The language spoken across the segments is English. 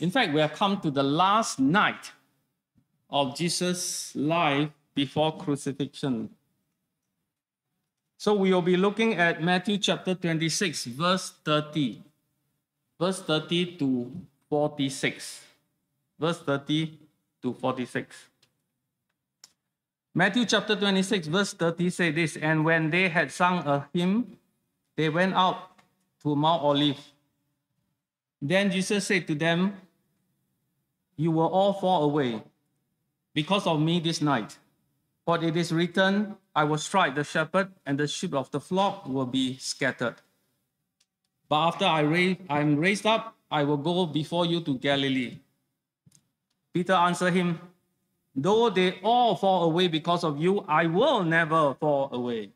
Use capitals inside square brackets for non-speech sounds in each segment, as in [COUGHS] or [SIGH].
In fact, we have come to the last night of Jesus' life before crucifixion. So we will be looking at Matthew chapter 26, verse 30. Verse 30 to 46. Verse 30 to 46. Matthew chapter 26, verse 30 say this, and when they had sung a hymn, they went out to Mount Olive. Then Jesus said to them, You will all fall away because of me this night. But it is written, I will strike the shepherd, and the sheep of the flock will be scattered. But after I raise, I'm raised up, I will go before you to Galilee. Peter answered him, Though they all fall away because of you, I will never fall away.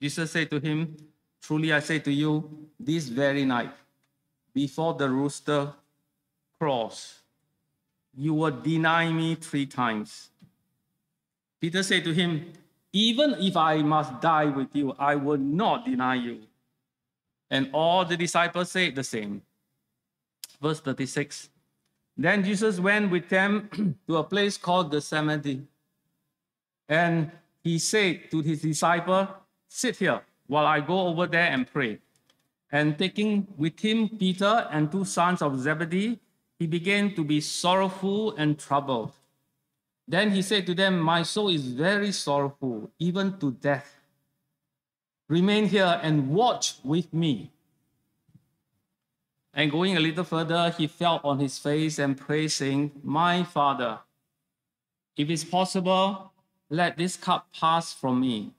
Jesus said to him, Truly I say to you, this very night, before the rooster crows, you will deny me three times. Peter said to him, Even if I must die with you, I will not deny you. And all the disciples said the same. Verse 36 Then Jesus went with them [CLEARS THROAT] to a place called the Gethsemane. And he said to his disciple, Sit here while I go over there and pray. And taking with him Peter and two sons of Zebedee, he began to be sorrowful and troubled. Then he said to them, My soul is very sorrowful, even to death. Remain here and watch with me. And going a little further, he fell on his face and prayed, saying, My Father, if it's possible, let this cup pass from me.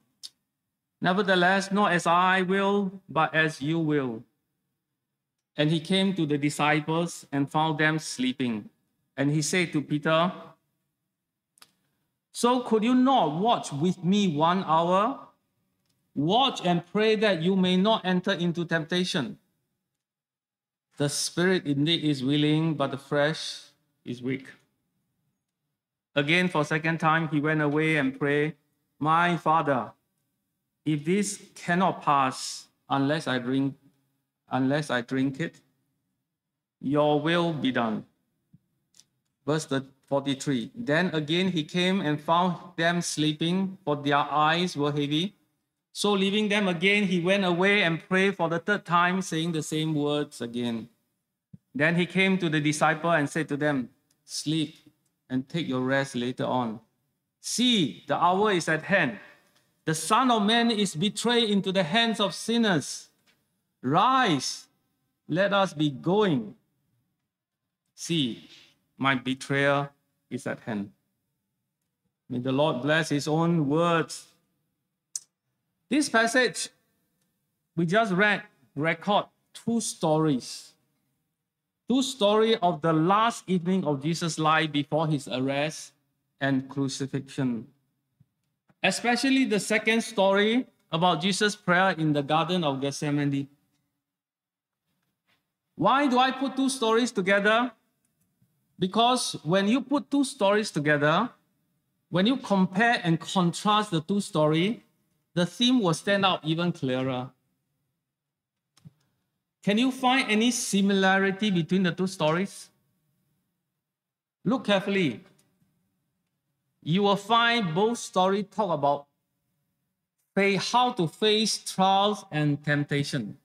Nevertheless, not as I will, but as you will. And he came to the disciples and found them sleeping. And he said to Peter, So could you not watch with me one hour? Watch and pray that you may not enter into temptation. The spirit indeed is willing, but the flesh is weak. Again, for a second time, he went away and prayed, My Father, if this cannot pass unless I drink, unless I drink it, your will be done. Verse 43. Then again he came and found them sleeping, for their eyes were heavy. So leaving them again, he went away and prayed for the third time, saying the same words again. Then he came to the disciple and said to them, Sleep and take your rest later on. See, the hour is at hand the Son of Man is betrayed into the hands of sinners. Rise, let us be going. See, my betrayer is at hand. May the Lord bless his own words. This passage we just read record two stories. Two stories of the last evening of Jesus' life before his arrest and crucifixion especially the second story about Jesus' prayer in the Garden of Gethsemane. Why do I put two stories together? Because when you put two stories together, when you compare and contrast the two stories, the theme will stand out even clearer. Can you find any similarity between the two stories? Look carefully you will find both stories talk about how to face trials and temptation.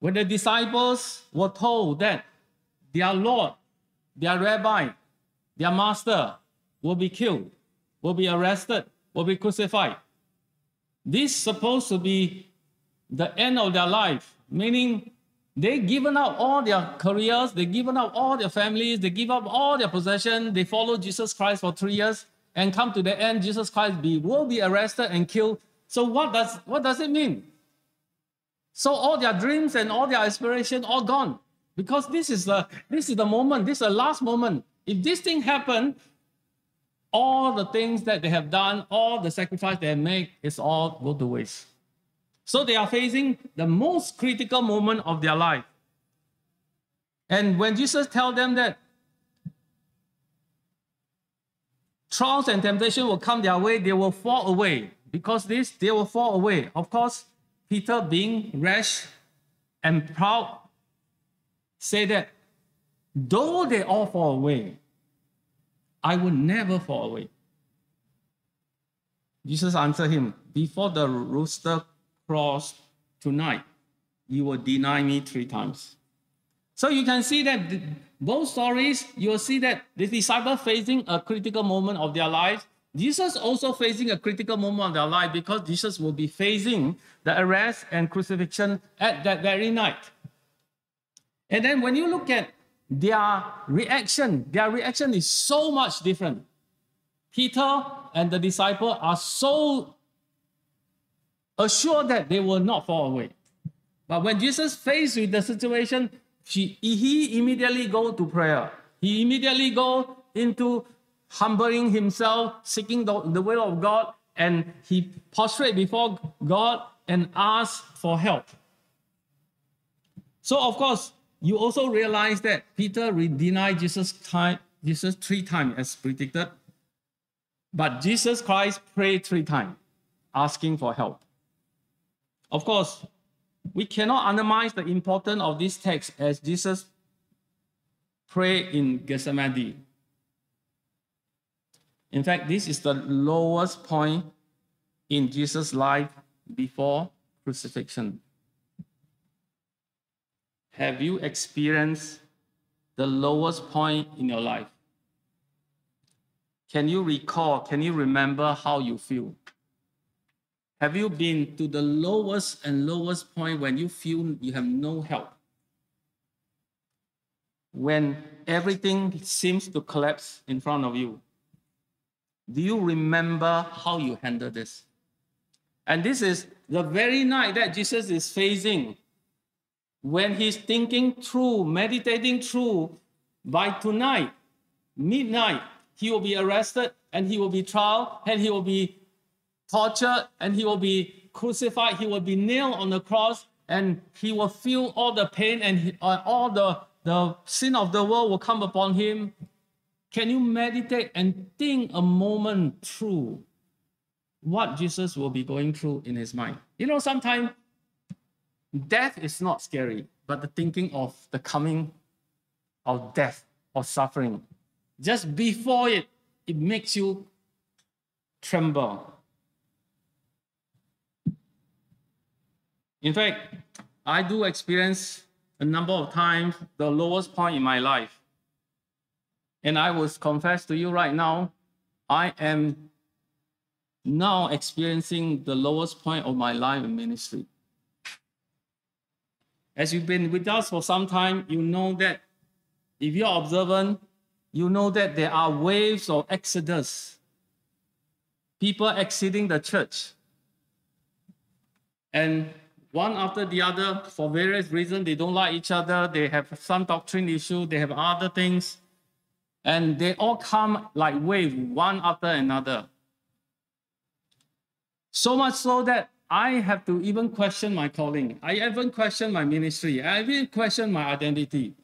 When the disciples were told that their Lord, their rabbi, their master will be killed, will be arrested, will be crucified, this supposed to be the end of their life, meaning they given up all their careers, they given up all their families, they give up all their possession, they follow Jesus Christ for three years, and come to the end, Jesus Christ be, will be arrested and killed. So what does what does it mean? So all their dreams and all their aspiration all gone. Because this is the this is the moment, this is the last moment. If this thing happen, all the things that they have done, all the sacrifice they have made, is all go to waste. So they are facing the most critical moment of their life. And when Jesus tells them that trials and temptation will come their way, they will fall away. Because this, they will fall away. Of course, Peter being rash and proud, said that though they all fall away, I will never fall away. Jesus answered him, Before the rooster crows tonight, you will deny me three times. So you can see that both stories, you will see that the disciples facing a critical moment of their lives. Jesus also facing a critical moment of their life because Jesus will be facing the arrest and crucifixion at that very night. And then when you look at their reaction, their reaction is so much different. Peter and the disciple are so assured that they will not fall away. But when Jesus faced with the situation, he immediately go to prayer. He immediately go into humbling himself, seeking the, the will of God, and he prostrate before God and ask for help. So of course, you also realize that Peter denied Jesus, time, Jesus three times as predicted, but Jesus Christ prayed three times, asking for help. Of course, we cannot undermine the importance of this text as Jesus prayed in Gethsemane. In fact, this is the lowest point in Jesus' life before crucifixion. Have you experienced the lowest point in your life? Can you recall, can you remember how you feel? Have you been to the lowest and lowest point when you feel you have no help? When everything seems to collapse in front of you? Do you remember how you handled this? And this is the very night that Jesus is facing when he's thinking through, meditating through, by tonight, midnight, he will be arrested and he will be tried and he will be tortured and he will be crucified. He will be nailed on the cross and he will feel all the pain and uh, all the, the sin of the world will come upon him. Can you meditate and think a moment through what Jesus will be going through in his mind? You know, sometimes death is not scary, but the thinking of the coming of death or suffering, just before it, it makes you tremble. In fact, I do experience a number of times the lowest point in my life. And I will confess to you right now, I am now experiencing the lowest point of my life in ministry. As you've been with us for some time, you know that if you're observant, you know that there are waves of exodus, people exiting the church. And one after the other, for various reasons, they don't like each other, they have some doctrine issue, they have other things, and they all come like wave, one after another. So much so that I have to even question my calling. I even question my ministry. I even question my identity.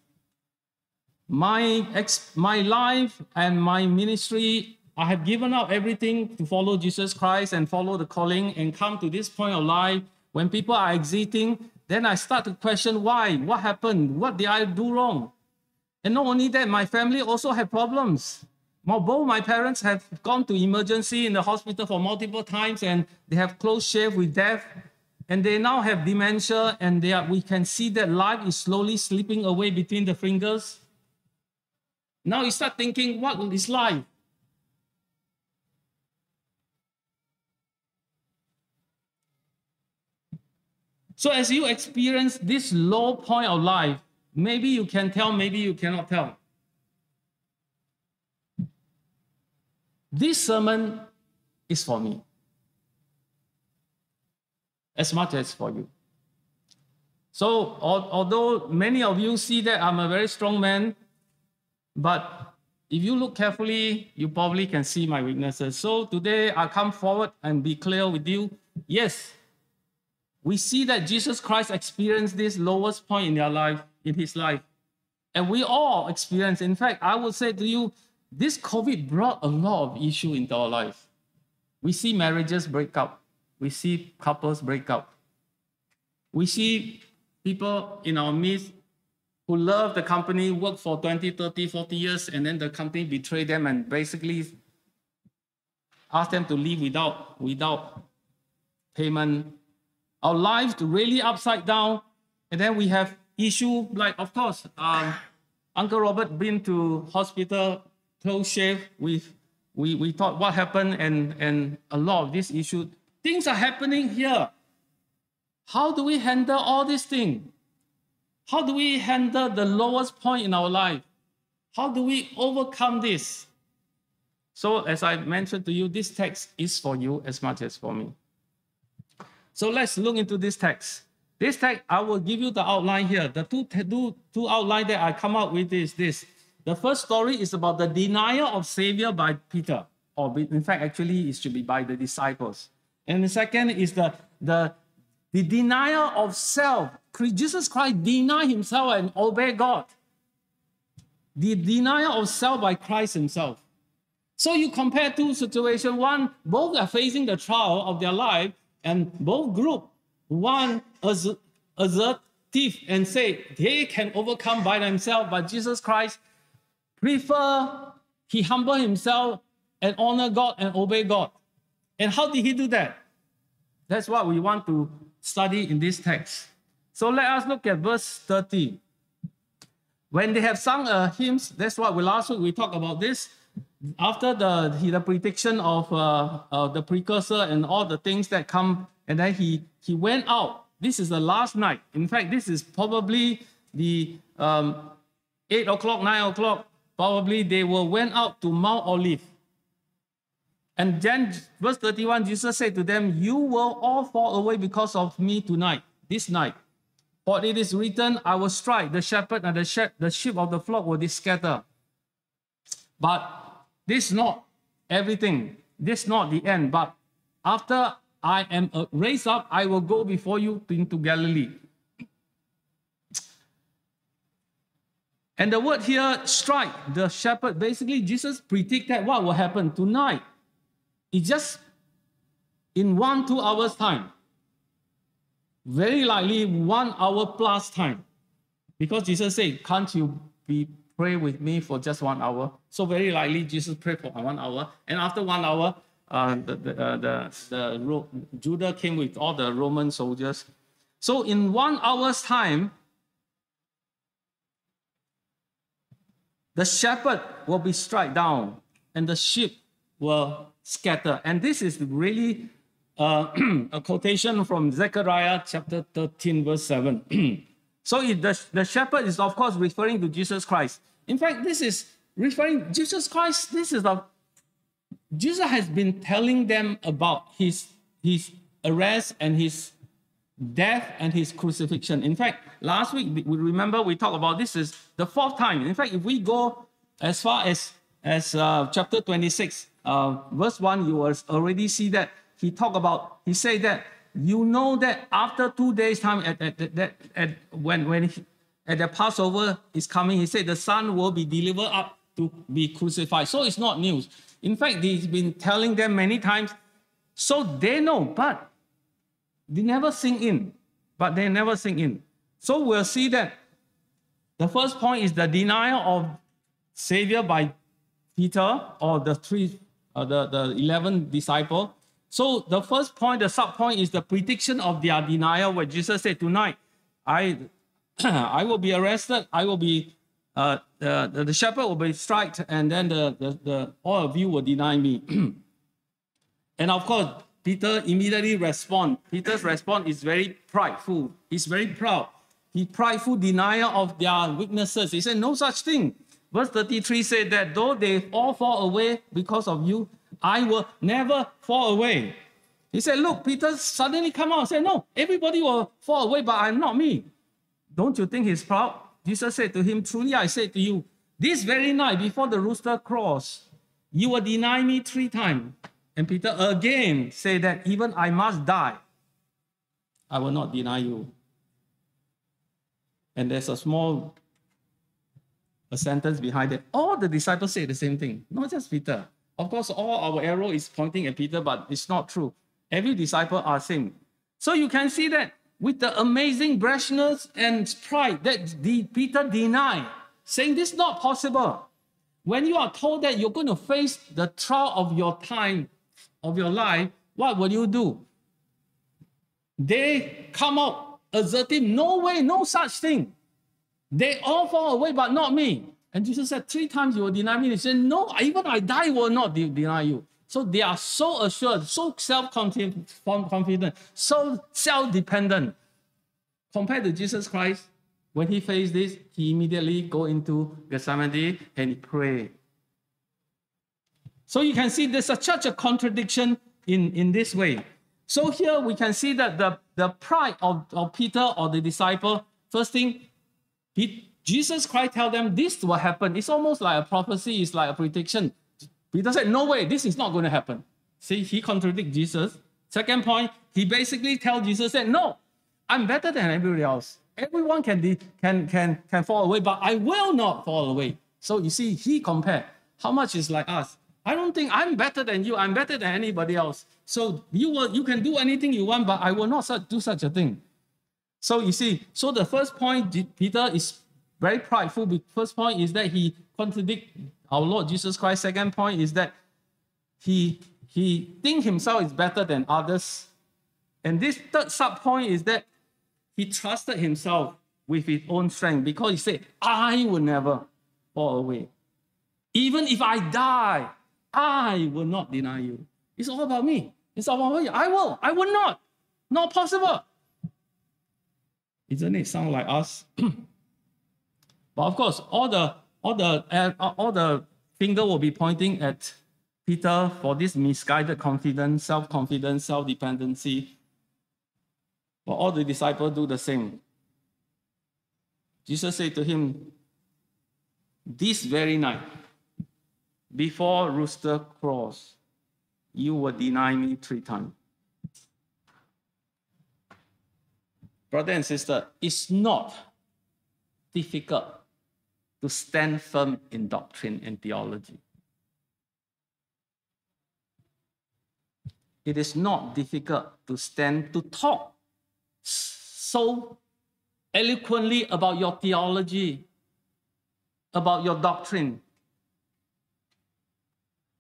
My, ex- my life and my ministry, I have given up everything to follow Jesus Christ and follow the calling and come to this point of life when people are exiting. Then I start to question why, what happened, what did I do wrong? And not only that, my family also have problems. Both my parents have gone to emergency in the hospital for multiple times and they have close shave with death. And they now have dementia and they are, we can see that life is slowly slipping away between the fingers. Now you start thinking, what is life? So as you experience this low point of life, maybe you can tell, maybe you cannot tell. This sermon is for me as much as for you. So, although many of you see that I'm a very strong man, but if you look carefully, you probably can see my weaknesses. So, today I come forward and be clear with you. Yes, we see that Jesus Christ experienced this lowest point in their life, in his life. And we all experience. In fact, I would say to you, this COVID brought a lot of issue into our life. We see marriages break up. We see couples break up. We see people in our midst who love the company, work for 20, 30, 40 years, and then the company betray them and basically ask them to leave without, without payment. Our lives really upside down. And then we have issue like, of course, um, Uncle Robert been to hospital, close shave. We, we, we thought what happened and, and a lot of this issue. Things are happening here. How do we handle all these things? How do we handle the lowest point in our life? How do we overcome this? So, as I mentioned to you, this text is for you as much as for me. So, let's look into this text. This text, I will give you the outline here. The two, two, two outline that I come up with is this. The first story is about the denial of Savior by Peter, or in fact, actually, it should be by the disciples. And the second is the, the, the denial of self. Jesus Christ denied himself and obeyed God. The denial of self by Christ himself. So you compare two situations. One, both are facing the trial of their life, and both group, one assertive and say they can overcome by themselves, but Jesus Christ prefer, he humble himself and honor God and obey God. And how did he do that? That's what we want to study in this text. So let us look at verse 30. When they have sung a hymns, that's what we last week we talked about this after the, the prediction of uh, uh, the precursor and all the things that come, and then he, he went out. This is the last night. In fact, this is probably the um, 8 o'clock, 9 o'clock. Probably they will went out to Mount Olive. And then, verse 31, Jesus said to them, You will all fall away because of me tonight, this night. For it is written, I will strike the shepherd and the, sheep, the sheep of the flock will be scattered. But this is not everything. This is not the end. But after I am raised up, I will go before you into Galilee. And the word here, strike the shepherd, basically Jesus predicted what will happen tonight. It's just in one, two hours time. Very likely one hour plus time. Because Jesus said, can't you be pray with me for just one hour. So very likely Jesus prayed for one hour. And after one hour, uh, the, the, uh, the, the Judah came with all the Roman soldiers. So in one hour's time, the shepherd will be struck down and the sheep will scatter. And this is really uh, [CLEARS THROAT] a quotation from Zechariah chapter 13, verse 7. [CLEARS THROAT] So the, the shepherd is, of course, referring to Jesus Christ. In fact, this is referring Jesus Christ. This is the Jesus has been telling them about his his arrest and his death and his crucifixion. In fact, last week we remember we talked about this is the fourth time. In fact, if we go as far as as uh, chapter 26, uh, verse 1, you will already see that he talked about, he said that you know that after two days' time, at, at, at, at when, when he, at the Passover is coming, he said the Son will be delivered up to be crucified. So it's not news. In fact, he's been telling them many times, so they know, but they never sink in. But they never sink in. So we'll see that the first point is the denial of Savior by Peter or the three, uh, the, the 11 disciple. So the first point, the sub point is the prediction of their denial where Jesus said, tonight, I, [CLEARS THROAT] I will be arrested, I will be, uh, the, the, the shepherd will be struck, and then the, the, the, all of you will deny me. [CLEARS THROAT] and of course, Peter immediately respond. Peter's response is very prideful. He's very proud. He prideful denial of their weaknesses. He said, no such thing. Verse 33 said that though they all fall away because of you, I will never fall away. He said, Look, Peter suddenly come out and said, No, everybody will fall away, but I'm not me. Don't you think he's proud? Jesus said to him, Truly I say to you, this very night before the rooster crows, you will deny me three times. And Peter again said that even I must die, I will not deny you. And there's a small a sentence behind it. All the disciples say the same thing, not just Peter. Of course, all our arrow is pointing at Peter, but it's not true. Every disciple are same. So you can see that with the amazing brashness and pride that Peter denied, saying this is not possible. When you are told that you're going to face the trial of your time, of your life, what will you do? They come out asserting, no way, no such thing. They all fall away, but not me. And Jesus said, Three times you will deny me. He said, No, even I die will not de- deny you. So they are so assured, so self confident, so self dependent. Compared to Jesus Christ, when he faced this, he immediately go into Gethsemane and he pray. So you can see there's a, such a contradiction in, in this way. So here we can see that the, the pride of, of Peter or the disciple, first thing, he, Jesus Christ tell them this will happen. It's almost like a prophecy, it's like a prediction. Peter said, no way, this is not going to happen. See, he contradict Jesus. Second point, he basically tell Jesus that, no, I'm better than everybody else. Everyone can, de- can, can, can fall away, but I will not fall away. So you see, he compared. How much is like us? I don't think I'm better than you. I'm better than anybody else. So you will, you can do anything you want, but I will not do such a thing. So you see, so the first point, Peter is very prideful. First point is that he contradict our Lord Jesus Christ. Second point is that he he think himself is better than others. And this third sub point is that he trusted himself with his own strength because he said, I will never fall away. Even if I die, I will not deny you. It's all about me. It's all about me. I will. I will not. Not possible. Isn't it sound like us? [CLEARS THROAT] but of course, all the all the uh, all the finger will be pointing at Peter for this misguided confidence, self-confidence, self-dependency. But all the disciples do the same. Jesus said to him, This very night, before rooster crows, you will deny me three times. Brother and sister, it's not difficult to stand firm in doctrine and theology. It is not difficult to stand to talk so eloquently about your theology, about your doctrine.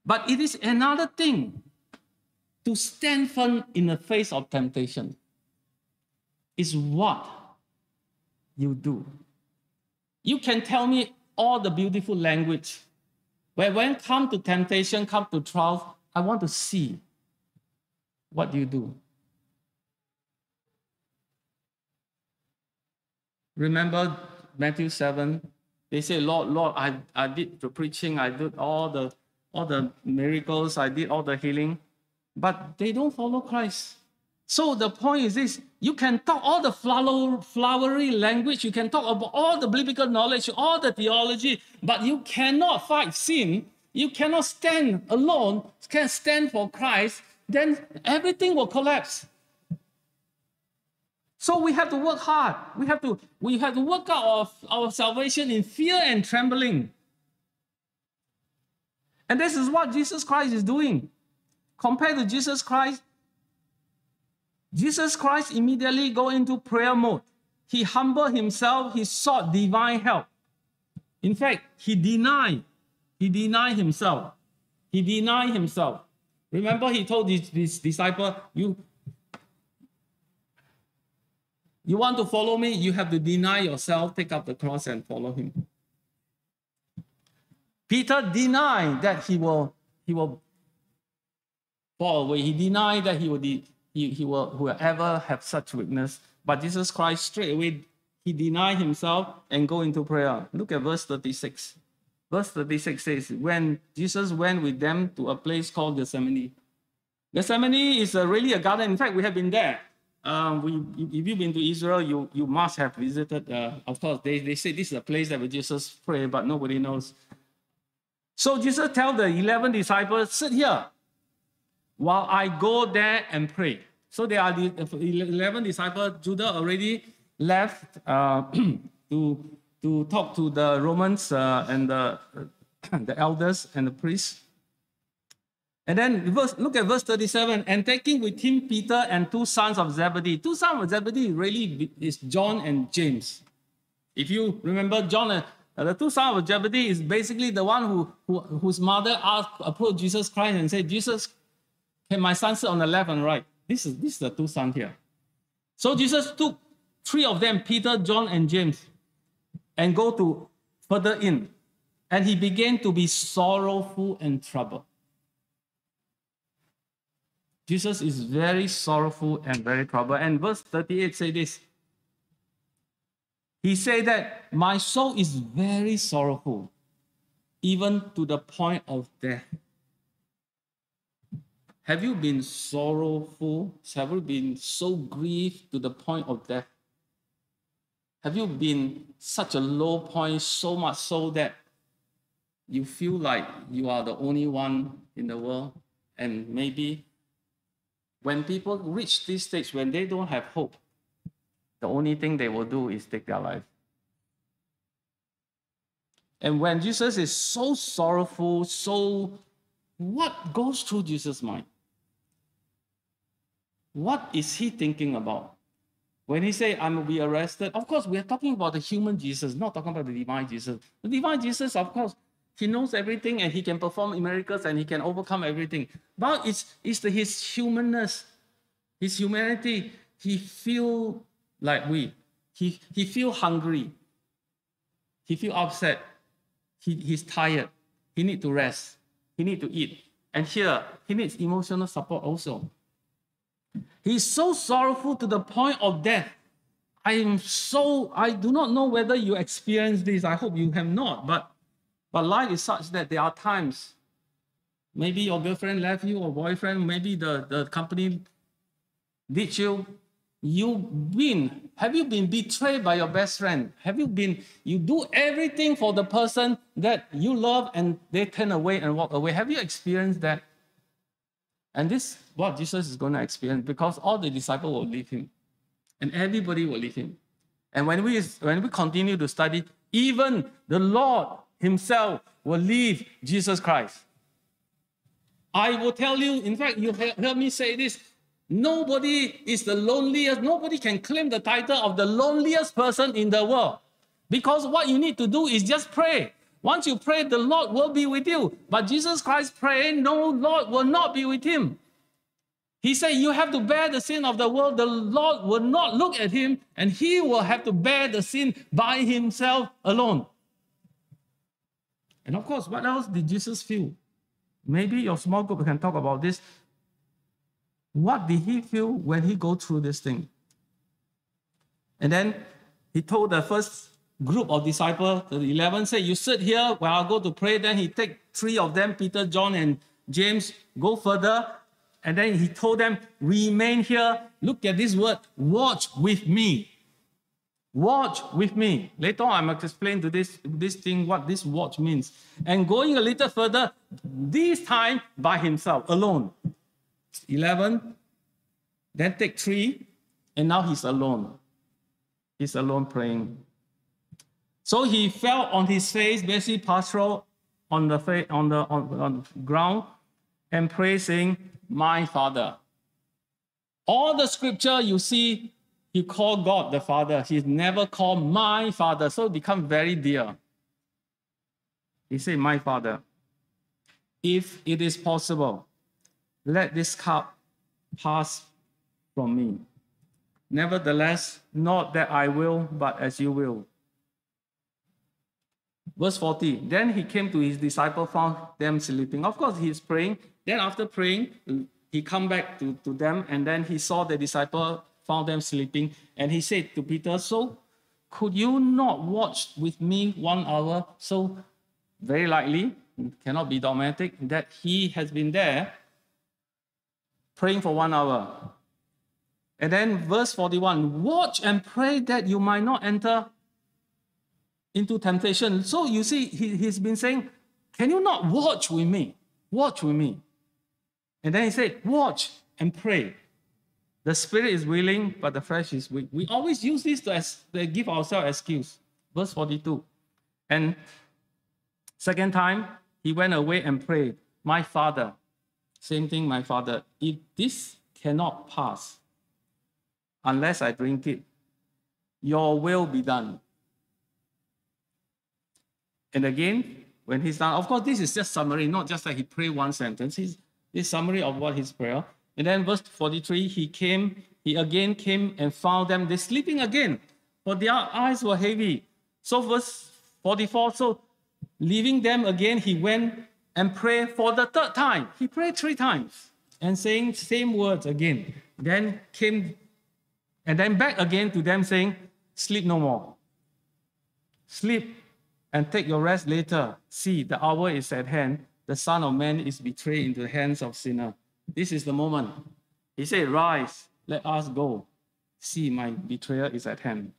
But it is another thing to stand firm in the face of temptation. Is what you do. You can tell me all the beautiful language. But when come to temptation, come to trial, I want to see what do you do. Remember Matthew 7? They say, Lord, Lord, I, I did the preaching, I did all the all the miracles, I did all the healing, but they don't follow Christ. So the point is this you can talk all the flower, flowery language, you can talk about all the biblical knowledge, all the theology, but you cannot fight sin. You cannot stand alone, can stand for Christ, then everything will collapse. So we have to work hard. We have to, we have to work out our, our salvation in fear and trembling. And this is what Jesus Christ is doing. Compared to Jesus Christ, Jesus Christ immediately go into prayer mode. He humbled himself, he sought divine help. In fact, he denied, he denied himself. He denied himself. Remember, he told his, his disciple, you, you want to follow me, you have to deny yourself, take up the cross and follow him. Peter denied that he will, he will fall away. He denied that he will, he, he will, will ever have such weakness. But Jesus Christ straight away, he denied himself and go into prayer. Look at verse 36. Verse 36 says, when Jesus went with them to a place called Gethsemane. Gethsemane is a, really a garden. In fact, we have been there. Um, we, if you've been to Israel, you, you must have visited. Uh, of course, they, they say this is a place that Jesus prayed, but nobody knows. So Jesus tell the 11 disciples, sit here while I go there and pray. So there are the 11 disciples. Judah already left uh, [CLEARS THROAT] to, to talk to the Romans uh, and the, [COUGHS] the elders and the priests. And then verse, look at verse 37. And taking with him Peter and two sons of Zebedee. Two sons of Zebedee really is John and James. If you remember, John, uh, the two sons of Zebedee is basically the one who, who whose mother asked, approached Jesus Christ and said, Jesus, my son sit on the left and right? This is, this is the two sons here. So Jesus took three of them, Peter, John, and James, and go to further in. And he began to be sorrowful and troubled. Jesus is very sorrowful and very troubled. And verse 38 say this. He said that my soul is very sorrowful, even to the point of death. Have you been sorrowful? Have you been so grieved to the point of death? Have you been such a low point, so much so that you feel like you are the only one in the world? And maybe when people reach this stage, when they don't have hope, the only thing they will do is take their life. And when Jesus is so sorrowful, so what goes through Jesus' mind? What is he thinking about? When he say, I'm will be arrested, of course, we are talking about the human Jesus, not talking about the divine Jesus. The divine Jesus, of course, he knows everything and he can perform miracles and he can overcome everything. But it's, it's the, his humanness, his humanity. He feel like we. He, he feel hungry. He feel upset. He, he's tired. He need to rest. He need to eat. And here, he needs emotional support also. He's so sorrowful to the point of death. I am so, I do not know whether you experience this. I hope you have not. But but life is such that there are times, maybe your girlfriend left you or boyfriend, maybe the, the company did you. You've been, have you been betrayed by your best friend? Have you been, you do everything for the person that you love and they turn away and walk away? Have you experienced that? And this what Jesus is going to experience because all the disciples will leave him. And everybody will leave him. And when we when we continue to study, even the Lord himself will leave Jesus Christ. I will tell you, in fact, you heard me say this. Nobody is the loneliest, nobody can claim the title of the loneliest person in the world. Because what you need to do is just pray. Once you pray, the Lord will be with you. But Jesus Christ prayed, no, Lord will not be with him. He said, You have to bear the sin of the world. The Lord will not look at him, and he will have to bear the sin by himself alone. And of course, what else did Jesus feel? Maybe your small group can talk about this. What did he feel when he go through this thing? And then he told the first group of disciples, the 11, say, you sit here while I go to pray. Then he take three of them, Peter, John, and James, go further. And then he told them, remain here. Look at this word, watch with me. Watch with me. Later on, I'm going to explain to this, this thing what this watch means. And going a little further, this time by himself, alone. 11, then take three, and now he's alone. He's alone praying. So he fell on his face, basically pastoral, on the, on the on, on the ground, and prayed, saying, My Father. All the scripture you see he called God the Father. He's never called my Father. So it become very dear. He said, My Father, if it is possible, let this cup pass from me. Nevertheless, not that I will, but as you will. Verse 40 Then he came to his disciple, found them sleeping. Of course, he's praying. Then, after praying, he come back to, to them, and then he saw the disciple found them sleeping. And he said to Peter, So could you not watch with me one hour? So, very likely, cannot be dogmatic, that he has been there praying for one hour. And then, verse 41 watch and pray that you might not enter into temptation. So, you see, he, he's been saying, Can you not watch with me? Watch with me. And then he said, Watch and pray. The spirit is willing, but the flesh is weak. We always use this to, as, to give ourselves excuse. Verse 42. And second time, he went away and prayed, My father. Same thing, my father. If this cannot pass unless I drink it, your will be done. And again, when he's done, of course, this is just summary, not just that he prayed one sentence. He's this summary of what his prayer. And then verse 43, he came, he again came and found them, They're sleeping again, for their eyes were heavy. So verse 44, so leaving them again, he went and prayed for the third time. He prayed three times and saying same words again. Then came and then back again to them saying, sleep no more. Sleep and take your rest later. See, the hour is at hand. The Son of Man is betrayed into the hands of sinner. This is the moment. He said, Rise, let us go. See, my betrayer is at hand.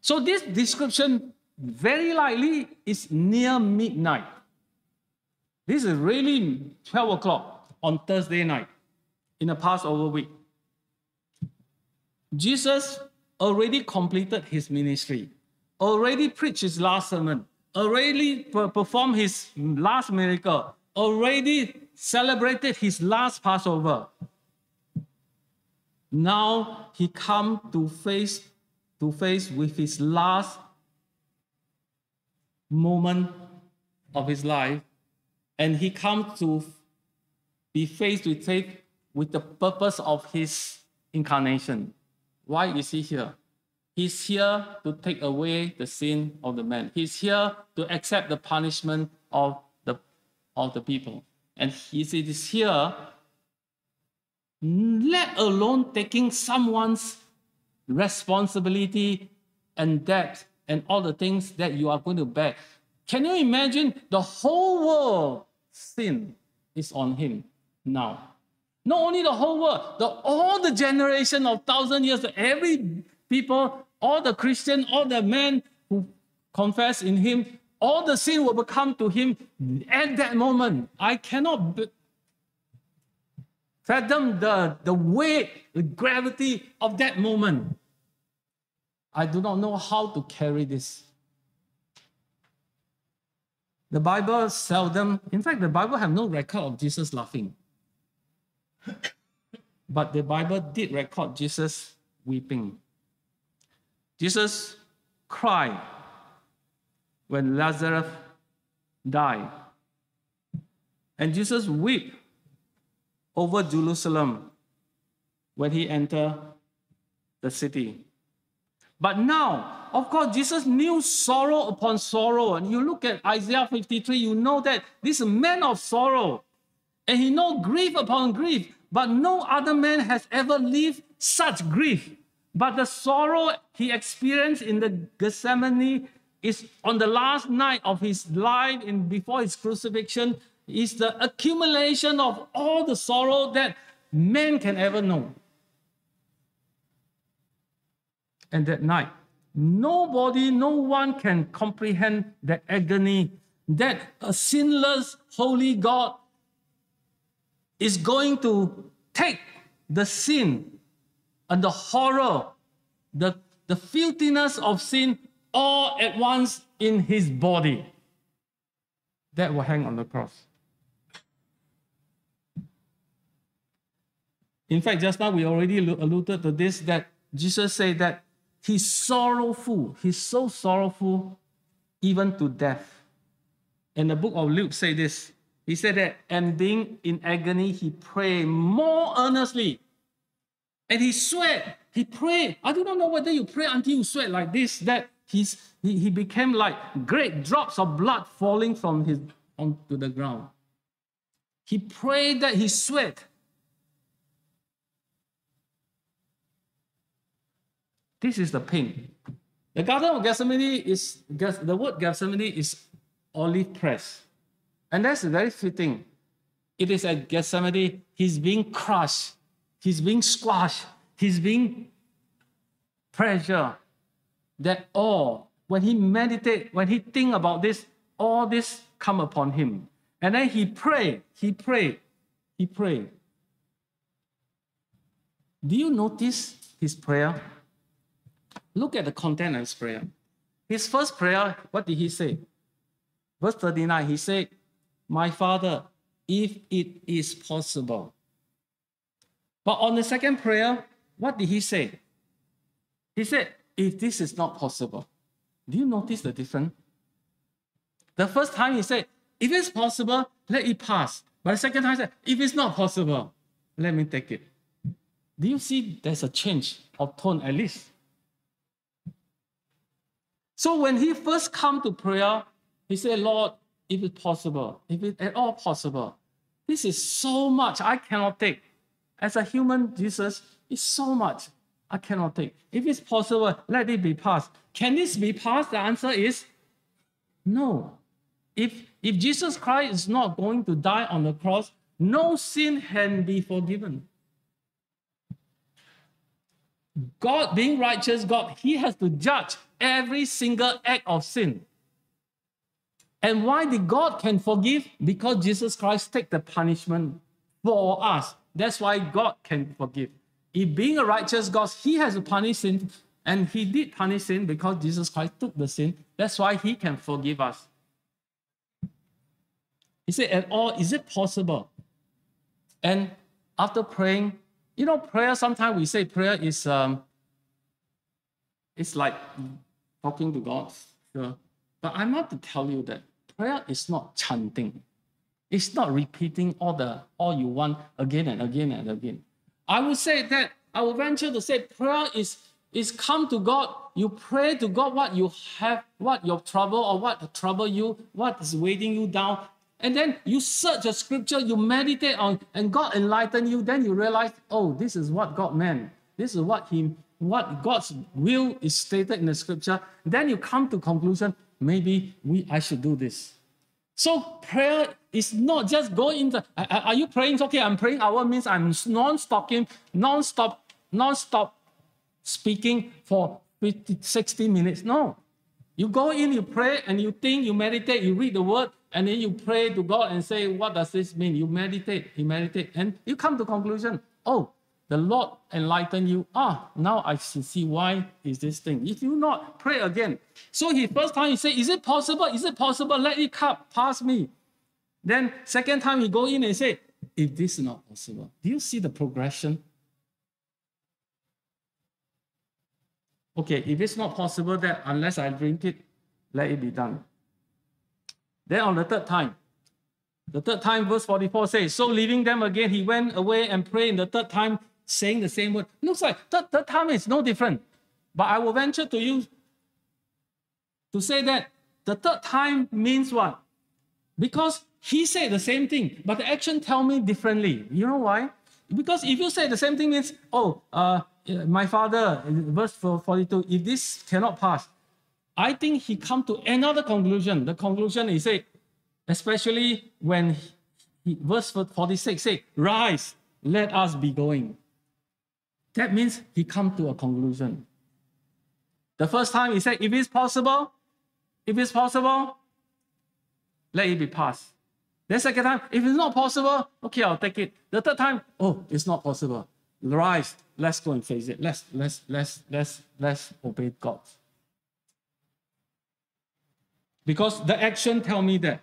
So this description very likely is near midnight. This is really 12 o'clock on Thursday night in the Passover week. Jesus already completed his ministry already preached his last sermon, already performed his last miracle, already celebrated his last Passover. Now he come to face to face with his last moment of his life, and he comes to be faced with with the purpose of his incarnation. Why is he here? He's here to take away the sin of the man. He's here to accept the punishment of the, of the people. And he is here, let alone taking someone's responsibility and debt and all the things that you are going to bear. Can you imagine the whole world sin is on him now? Not only the whole world, the, all the generation of thousand years, every people, all the Christian, all the men who confess in him, all the sin will become to him at that moment. I cannot fathom the, the weight, the gravity of that moment. I do not know how to carry this. The Bible seldom, in fact, the Bible have no record of Jesus laughing. But the Bible did record Jesus weeping. Jesus cried when Lazarus died. And Jesus wept over Jerusalem when he entered the city. But now, of course, Jesus knew sorrow upon sorrow. And you look at Isaiah 53, you know that this man of sorrow. And he know grief upon grief. But no other man has ever lived such grief. But the sorrow he experienced in the Gethsemane is on the last night of his life and before his crucifixion is the accumulation of all the sorrow that man can ever know. And that night, nobody, no one can comprehend that agony that a sinless, holy God is going to take the sin and the horror, the, the filthiness of sin all at once in his body. That will hang on the cross. In fact, just now we already alluded to this that Jesus said that he's sorrowful. He's so sorrowful even to death. And the book of Luke say this. He said that, and being in agony, he prayed more earnestly and he sweat. He prayed. I do not know whether you pray until you sweat like this, that he's, he, he became like great drops of blood falling from his onto the ground. He prayed that he sweat. This is the pain. The Garden of Gethsemane is, the word Gethsemane is olive press. And that's very fitting. It is at Gethsemane, he's being crushed he's being squashed, he's being pressure. That all, when he meditate, when he think about this, all this come upon him. And then he pray, he pray, he pray. Do you notice his prayer? Look at the content of his prayer. His first prayer, what did he say? Verse 39, he said, My father, if it is possible. But on the second prayer, what did he say? He said, if this is not possible. Do you notice the difference? The first time he said, if it's possible, let it pass. But the second time he said, if it's not possible, let me take it. Do you see there's a change of tone at least? So when he first come to prayer, he said, Lord, if it's possible, if it's at all possible, this is so much I cannot take. As a human, Jesus, is so much I cannot take. If it's possible, let it be passed. Can this be passed? The answer is no. If, if Jesus Christ is not going to die on the cross, no sin can be forgiven. God being righteous, God, He has to judge every single act of sin. And why did God can forgive? Because Jesus Christ take the punishment for us. That's why God can forgive. If being a righteous God, He has to punish sin, and He did punish sin because Jesus Christ took the sin. That's why He can forgive us. He said, at all, is it possible? And after praying, you know, prayer, sometimes we say prayer is um, it's like talking to God. Sure. But I want to tell you that prayer is not chanting. It's not repeating all the all you want again and again and again. I would say that I would venture to say prayer is is come to God. You pray to God what you have, what your trouble or what trouble you, what is weighing you down. And then you search the scripture, you meditate on, and God enlighten you. Then you realize, oh, this is what God meant. This is what He, what God's will is stated in the scripture. Then you come to conclusion, maybe we I should do this. So prayer is not just go in the. Are you praying? Okay, I'm praying. Hour means I'm non-stopping, non-stop, non-stop speaking for 50, 60 minutes. No. You go in, you pray, and you think, you meditate, you read the word, and then you pray to God and say, what does this mean? You meditate, you meditate, and you come to conclusion, oh, the Lord enlighten you. Ah, now I see why is this thing. If you not, pray again. So he first time he say, is it possible? Is it possible? Let it come past me. Then second time he go in and say, if this is not possible. Do you see the progression? Okay, if it's not possible that unless I drink it, let it be done. Then on the third time, the third time, verse 44 says, So leaving them again, he went away and prayed in the third time, saying the same word. Looks like third, third time is no different. But I will venture to you to say that the third time means what? Because he said the same thing, but the action tell me differently. You know why? Because if you say the same thing means, oh, uh, my father, verse 42, if this cannot pass, I think he come to another conclusion. The conclusion he said, especially when he, verse 46 say, rise, let us be going. That means he come to a conclusion. The first time he said, if it's possible, if it's possible, let it be passed. The second time, if it's not possible, okay, I'll take it. The third time, oh, it's not possible. Rise, let's go and face it. Let's let's let's let's let's obey God. Because the action tell me that.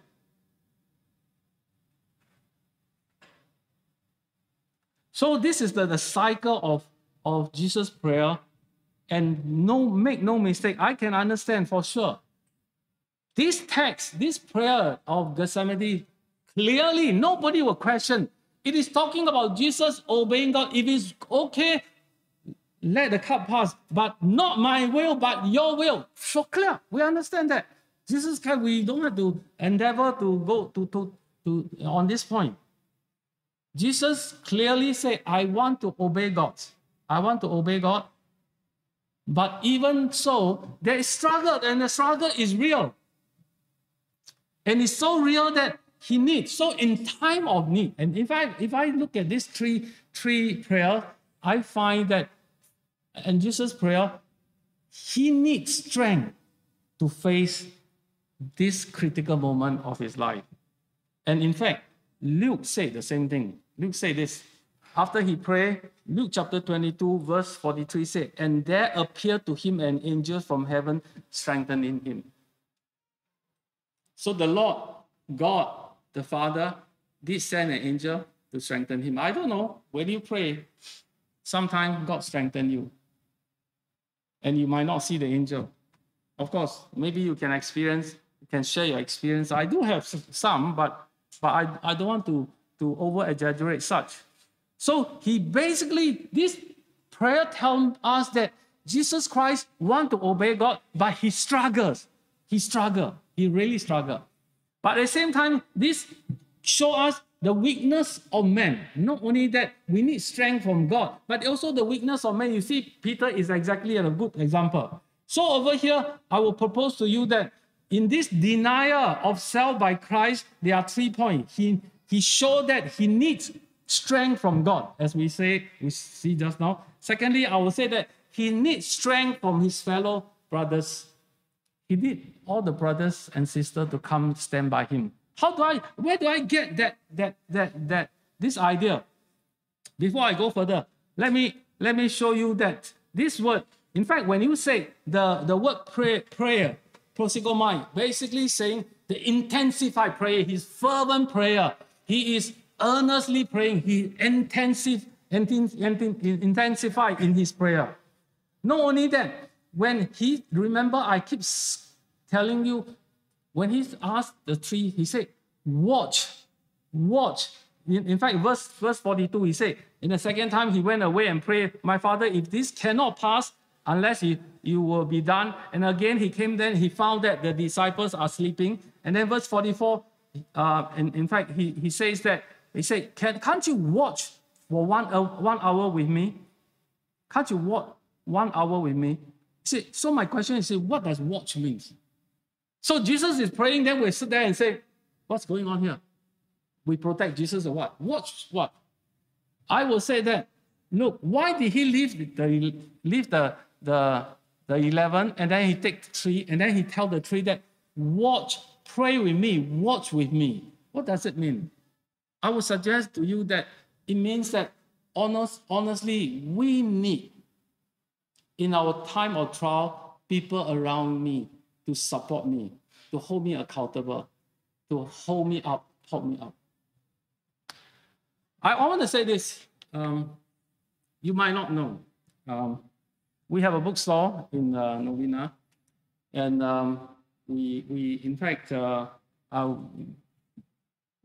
So this is the, the cycle of, of Jesus' prayer. And no make no mistake, I can understand for sure. This text, this prayer of Gethsemane, clearly nobody will question. It is talking about Jesus obeying God. If it's okay, let the cup pass, but not my will, but your will. So clear. We understand that. Jesus can, we don't have to endeavor to go to, to, to on this point. Jesus clearly said, I want to obey God. I want to obey God. But even so, there is struggle, and the struggle is real. And it's so real that he needs. So in time of need, and if I if I look at this three three prayer, I find that in Jesus' prayer, he needs strength to face this critical moment of his life. And in fact, Luke said the same thing. Luke said this. After he prayed, Luke chapter 22, verse 43 said, And there appeared to him an angel from heaven strengthening him. So the Lord, God, the Father, did send an angel to strengthen him. I don't know. When you pray, sometimes God strengthen you. And you might not see the angel. Of course, maybe you can experience, you can share your experience. I do have some, but but I, I don't want to, to over exaggerate such. So he basically, this prayer tells us that Jesus Christ want to obey God, but he struggles. He struggle. He really struggle. But at the same time, this show us the weakness of man. Not only that, we need strength from God, but also the weakness of man. You see, Peter is exactly a good example. So over here, I will propose to you that in this denial of self by Christ, there are three points. He, he showed that he needs strength from God, as we say, we see just now. Secondly, I will say that he needs strength from his fellow brothers. He need all the brothers and sisters to come stand by him. How do I, where do I get that, that, that, that, this idea? Before I go further, let me, let me show you that this word, in fact, when you say the, the word pray, prayer, proseuchomai, basically saying the intensified prayer, his fervent prayer, he is earnestly praying, he intensive, intensify in his prayer. Not only that, when he, remember, I keep telling you, when he asked the tree, he said, watch, watch. In, in fact, verse, verse 42, he said, in the second time he went away and prayed, My father, if this cannot pass, unless you, you will be done. And again, he came then, he found that the disciples are sleeping. And then verse 44, uh, in, in fact, he, he says that, he said, Can, can't you watch for one, uh, one hour with me? Can't you watch one hour with me? See, so my question is, what does watch means? So Jesus is praying, then we sit there and say, what's going on here? We protect Jesus or what? Watch what? I will say that, look, why did he leave the, leave the, the, the 11 and then he take three and then he tell the three that watch, pray with me, watch with me. What does it mean? I would suggest to you that it means that honest, honestly, we need in our time of trial people around me to support me, to hold me accountable, to hold me up, hold me up. I, want to say this. Um, you might not know. Um, we have a bookstore in uh, Novena, and um, we, we, in fact, uh, uh,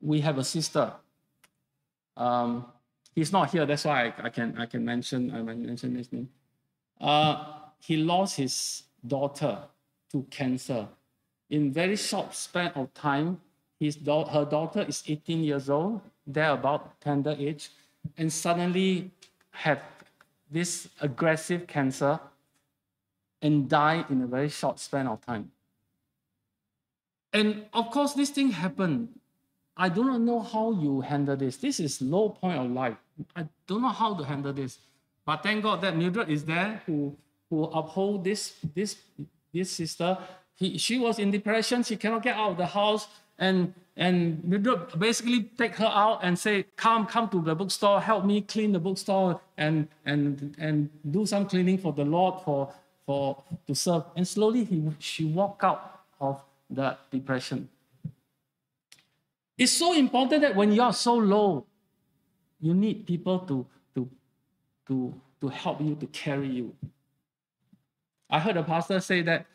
we have a sister. Um, he's not here, that's why I, I, can, I can mention, I mention his name. Uh, he lost his daughter to cancer. In very short span of time, his da- her daughter is 18 years old, they're about tender age, and suddenly have this aggressive cancer and die in a very short span of time. And of course, this thing happened. I do not know how you handle this. This is low point of life. I don't know how to handle this. But thank God that Mildred is there who, who uphold this, this, this sister. He, she was in depression. She cannot get out of the house. And, and Mildred basically take her out and say, come, come to the bookstore, help me clean the bookstore and, and, and do some cleaning for the Lord for, for, to serve. And slowly he, she walked out of that depression. It's so important that when you are so low, you need people to, to, to, to help you, to carry you. I heard a pastor say that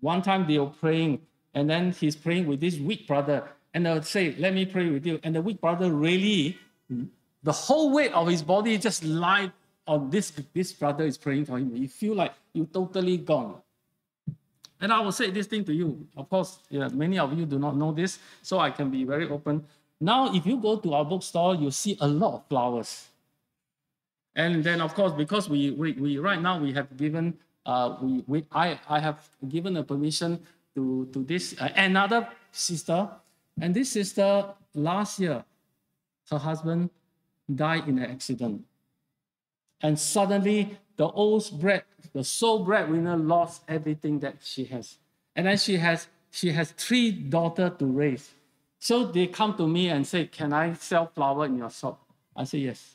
one time they were praying, and then he's praying with this weak brother, and they'll say, Let me pray with you. And the weak brother really, the whole weight of his body just lied on this, this brother is praying for him. You feel like you're totally gone. And I will say this thing to you. Of course, yeah, many of you do not know this, so I can be very open. Now, if you go to our bookstore, you see a lot of flowers. And then, of course, because we, we, we right now we have given, uh, we, we, I, I have given a permission to, to this uh, another sister, and this sister last year, her husband died in an accident, and suddenly the old bread, the sole breadwinner lost everything that she has, and then she has she has three daughters to raise. So they come to me and say, "Can I sell flower in your shop?" I say yes.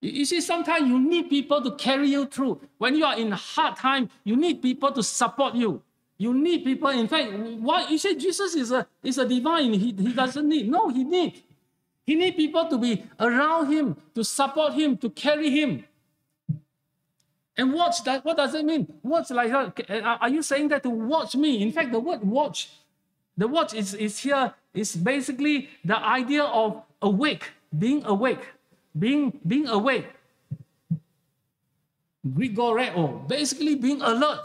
You see, sometimes you need people to carry you through. When you are in hard time, you need people to support you. You need people. In fact, why you say Jesus is a is a divine? He, he doesn't need. No, he need. He needs people to be around him, to support him, to carry him. And watch that, what does it mean? Watch like that. Uh, are you saying that to watch me? In fact, the word watch, the watch is, is here, is basically the idea of awake, being awake, being, being awake. Grigoreo, basically being alert,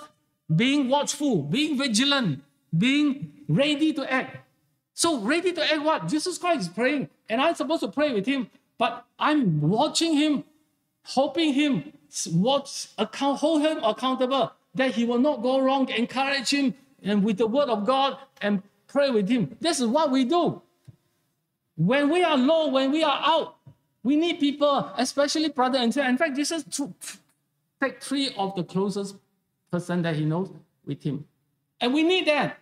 being watchful, being vigilant, being ready to act. So ready to act what? Jesus Christ is praying, and I'm supposed to pray with him, but I'm watching him, hoping him, watch, account, hold him accountable that he will not go wrong, encourage him, and with the word of God, and pray with him. This is what we do. When we are low, when we are out, we need people, especially brother and sister. In fact, Jesus took, take three of the closest person that he knows with him. And we need that.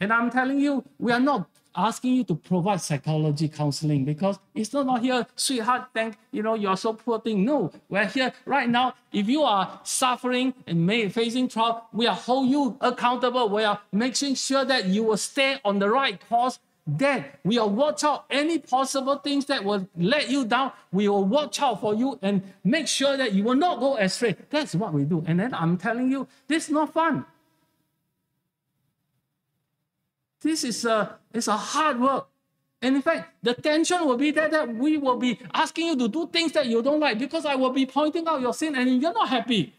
And I'm telling you, we are not asking you to provide psychology counseling because it's not, not here, sweetheart, thank you know, you're so poor thing. No, we're here right now. If you are suffering and may, facing trial, we are hold you accountable. We are making sure that you will stay on the right course. That we will watch out any possible things that will let you down. We will watch out for you and make sure that you will not go astray. That's what we do. And then I'm telling you, this is not fun. This is a, it's a hard work. And in fact, the tension will be that, that we will be asking you to do things that you don't like because I will be pointing out your sin and you're not happy.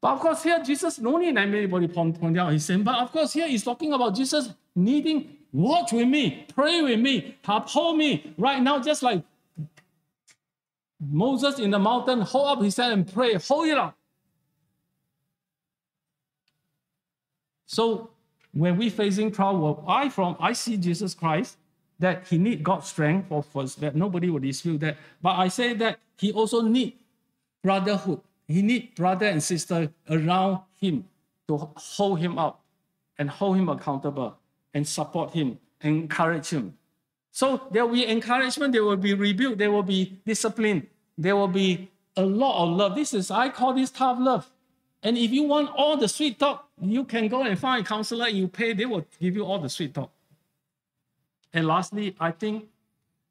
But of course, here Jesus no need anybody point out his sin. But of course, here he's talking about Jesus needing watch with me, pray with me, uphold me right now, just like Moses in the mountain, hold up his hand and pray, hold it up. So when we facing trouble, I from I see Jesus Christ that he need God's strength for first that nobody will dispute that. But I say that he also need brotherhood. He need brother and sister around him to hold him up and hold him accountable and support him, encourage him. So there will be encouragement, there will be rebuke, there will be discipline, there will be a lot of love. This is I call this tough love. And if you want all the sweet talk, you can go and find a counselor, you pay, they will give you all the sweet talk. And lastly, I think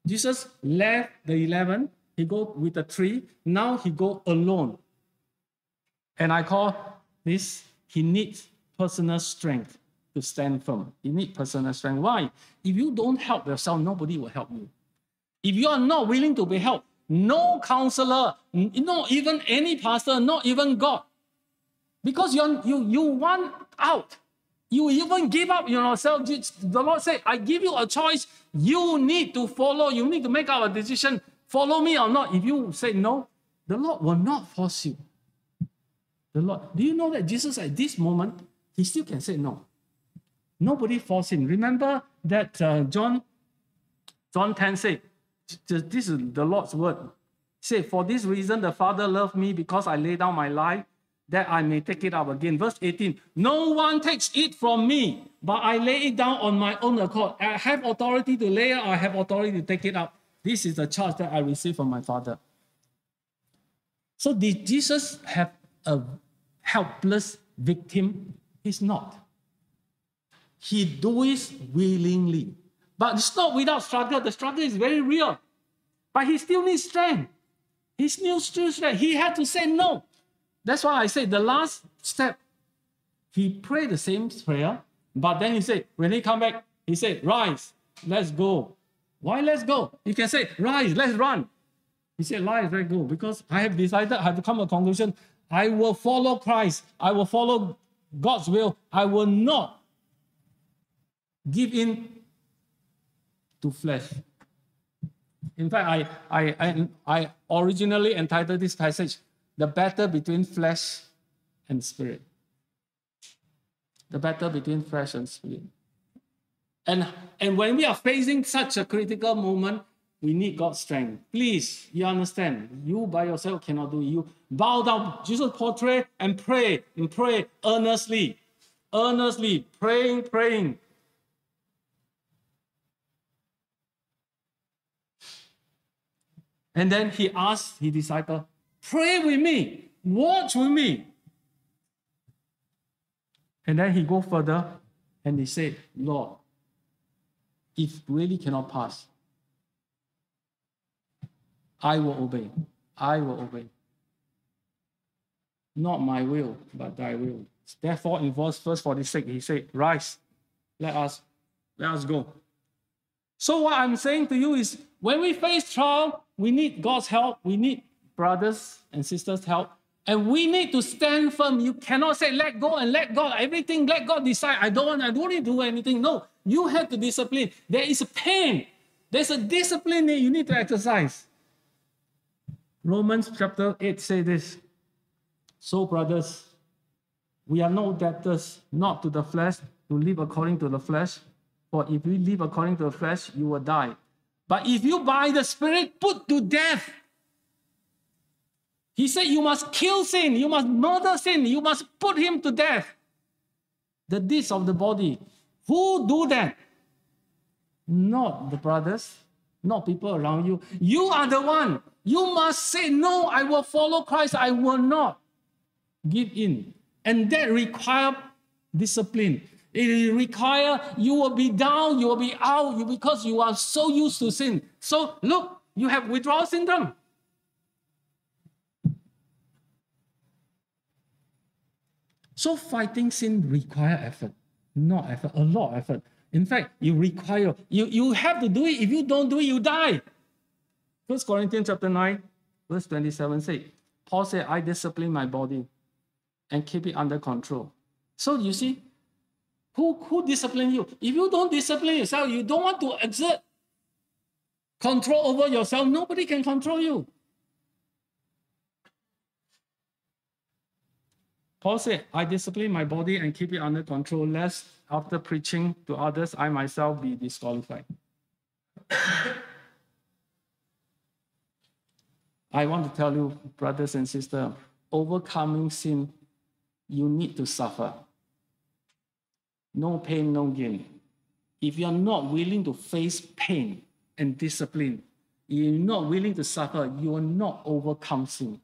Jesus left the 11, he go with the three, now he go alone. And I call this, he needs personal strength to stand firm. You need personal strength. Why? If you don't help yourself, nobody will help you. If you are not willing to be helped, no counselor, not even any pastor, not even God because you you, you want out. You even give up yourself. The Lord said, I give you a choice. You need to follow. You need to make our decision. Follow me or not. If you say no, the Lord will not force you. The Lord, do you know that Jesus at this moment, he still can say no. Nobody forced him. Remember that uh, John, John 10 said, this is the Lord's word. Say, for this reason the Father loved me because I lay down my life that I may take it up again. Verse 18 No one takes it from me, but I lay it down on my own accord. I have authority to lay it, I have authority to take it up. This is the charge that I received from my Father. So, did Jesus have a helpless victim? He's not. He do it willingly. But it's not without struggle. The struggle is very real. But he still needs strength. He still needs strength. He had to say no. That's why I say the last step, he prayed the same prayer, but then he said, when he come back, he said, rise, let's go. Why let's go? You can say, rise, let's run. He said, rise, let's go. Because I have decided, I have come to a conclusion, I will follow Christ. I will follow God's will. I will not give in to flesh. In fact, I, I, I, I originally entitled this passage, the battle between flesh and spirit. The battle between flesh and spirit. And, and when we are facing such a critical moment, we need God's strength. Please, you understand, you by yourself cannot do it. You bow down, Jesus portray and pray and pray earnestly, earnestly, praying, praying. And then he asked his disciple, Pray with me. Watch with me. And then he go further and he said, Lord, if really cannot pass, I will obey. I will obey. Not my will, but thy will. Therefore, in verse, verse 46, he said, Rise, let us, let us go. So what I'm saying to you is when we face trial, we need God's help. We need brothers and sisters' help. And we need to stand firm. You cannot say, let go and let God, everything, let God decide. I don't want, I don't want to do anything. No, you have to discipline. There is a pain. There's a discipline that you need to exercise. Romans chapter 8 say this. So, brothers, we are no debtors, not to the flesh, to live according to the flesh. For if you live according to the flesh, you will die. But if you by the Spirit put to death, he said, You must kill sin, you must murder sin, you must put him to death. The deeds of the body. Who do that? Not the brothers, not people around you. You are the one. You must say, No, I will follow Christ. I will not give in. And that requires discipline. It requires you will be down, you will be out because you are so used to sin. So look, you have withdrawal syndrome. So fighting sin require effort, not effort, a lot of effort. In fact, you require, you, you have to do it. If you don't do it, you die. First Corinthians chapter 9, verse 27 say, Paul said, I discipline my body and keep it under control. So you see, who, who discipline you? If you don't discipline yourself, you don't want to exert control over yourself, nobody can control you. Paul said, I discipline my body and keep it under control, lest after preaching to others, I myself be disqualified. [LAUGHS] I want to tell you, brothers and sisters, overcoming sin, you need to suffer. No pain, no gain. If you're not willing to face pain and discipline, you're not willing to suffer, you will not overcome sin.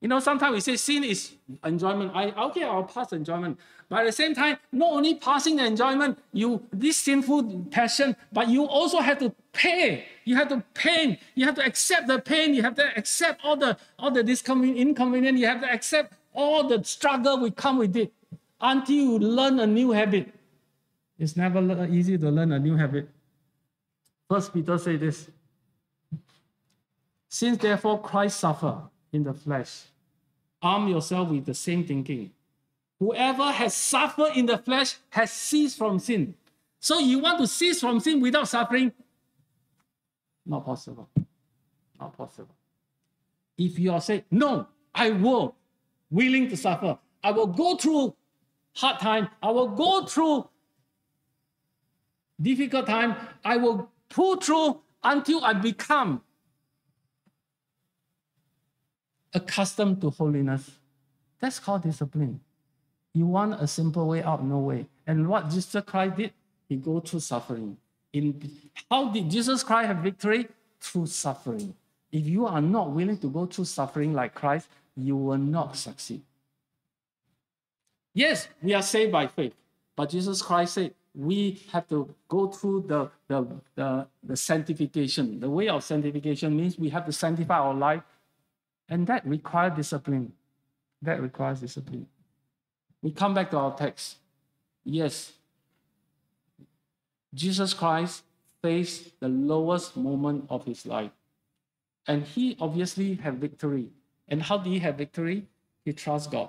You know, sometimes we say sin is enjoyment. I okay, I'll pass enjoyment. But at the same time, not only passing the enjoyment, you this sinful passion, but you also have to pay. You have to pain. You have to accept the pain. You have to accept all the all the inconvenience. You have to accept all the struggle we come with it until you learn a new habit. It's never easy to learn a new habit. First Peter say this. Since therefore Christ suffered in the flesh. Arm yourself with the same thinking. Whoever has suffered in the flesh has ceased from sin. So you want to cease from sin without suffering? Not possible. Not possible. If you are saying, no, I will, willing to suffer, I will go through hard time, I will go through difficult time, I will pull through until I become accustomed to holiness. That's called discipline. You want a simple way out, no way. And what Jesus Christ did, he go through suffering. In how did Jesus Christ have victory? Through suffering. If you are not willing to go through suffering like Christ, you will not succeed. Yes, we are saved by faith, but Jesus Christ said we have to go through the, the, the, the sanctification. The way of sanctification means we have to sanctify our life and that requires discipline. That requires discipline. We come back to our text. Yes, Jesus Christ faced the lowest moment of his life. And he obviously had victory. And how did he have victory? He trusts God.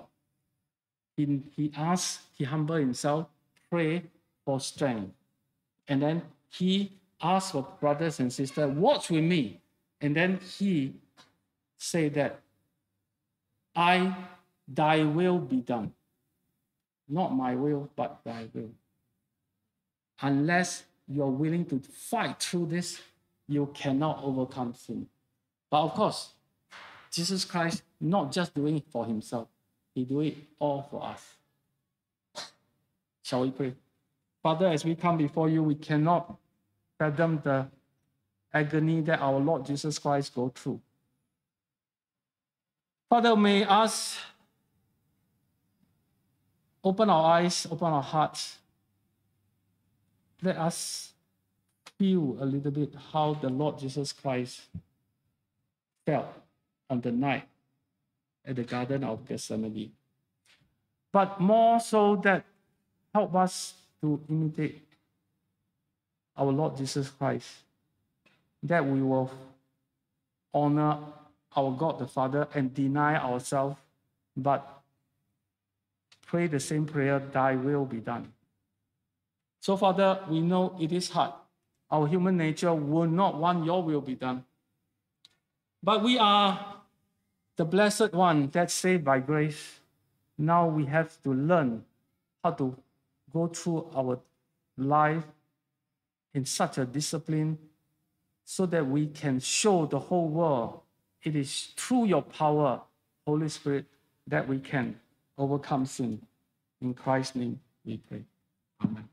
He, he asked, he humbled himself, pray for strength. And then he asked for brothers and sisters, watch with me. And then he say that I, thy will be done. Not my will, but thy will. Unless you're willing to fight through this, you cannot overcome sin. But of course, Jesus Christ not just doing it for himself, he do it all for us. Shall we pray? Father, as we come before you, we cannot fathom the agony that our Lord Jesus Christ go through. Father, may us open our eyes, open our hearts. Let us feel a little bit how the Lord Jesus Christ felt on the night at the Garden of Gethsemane. But more so that help us to imitate our Lord Jesus Christ, that we will honor our God the Father and deny ourselves, but pray the same prayer, Thy will be done. So, Father, we know it is hard. Our human nature will not want your will be done. But we are the blessed one that's saved by grace. Now we have to learn how to go through our life in such a discipline so that we can show the whole world it is through your power, Holy Spirit, that we can overcome sin. In Christ's name we pray. Amen.